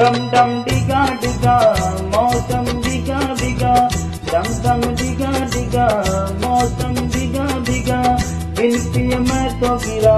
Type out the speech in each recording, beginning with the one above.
डम डम डिगा डिगा मौसम डिगा डिगा डम डम डिगा डिगा मौसम डिगा डिगा गिनती मैं तो गिरा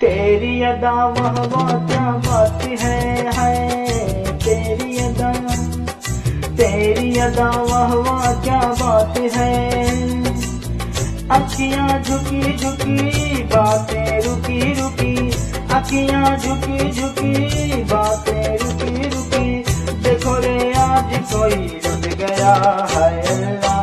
तेरी अदा वह क्या बात है है। तेरी अदा वह वह क्या बात है? अखियाँ झुकी झुकी बातें रुकी रुकी, अखियाँ झुकी झुकी बातें रुकी रुकी। देखो रे, आज कोई रुक गया है अल्लाह,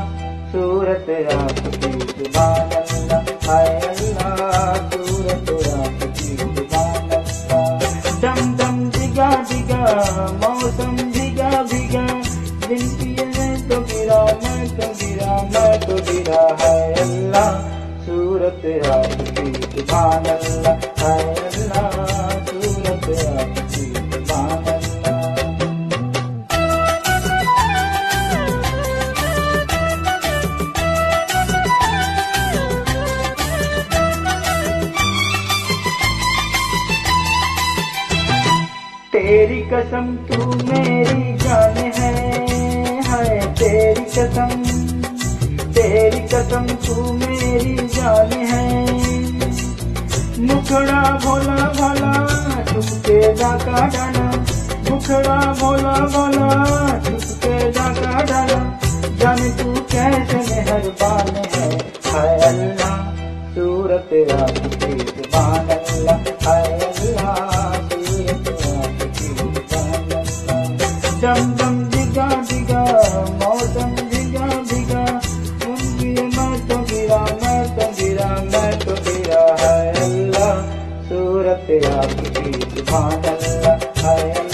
सूरत आपकी सुभान अल्लाह है अल्लाह, सूरत आपकी अल्लाह। दम दम दिगा दिगा मौसम दिगा जिनकी मैं तो गिरा मैं तो गिरा मैं तो है अल्लाह। सूरत सुभान अल्लाह, है अल्लाह। सूरत सुभान तेरी कसम तू मेरी कसम तू मेरी जान है। मुखड़ा भोला भोला चुपके डाका डाला। मुखड़ा भोला भोला चुपके डाका डाला। जाने तू कैसे मेहरबान है। हाय अल्लाह, सूरत आपकी सुभान अल्लाह। हाय अल्लाह, सूरत आपकी सुभान अल्लाह। दम दम दिगा दिगा तो गिरा मैं तो गिरा मैं तो गिरा है अल्लाह। सूरत आपकी सुभान अल्लाह, है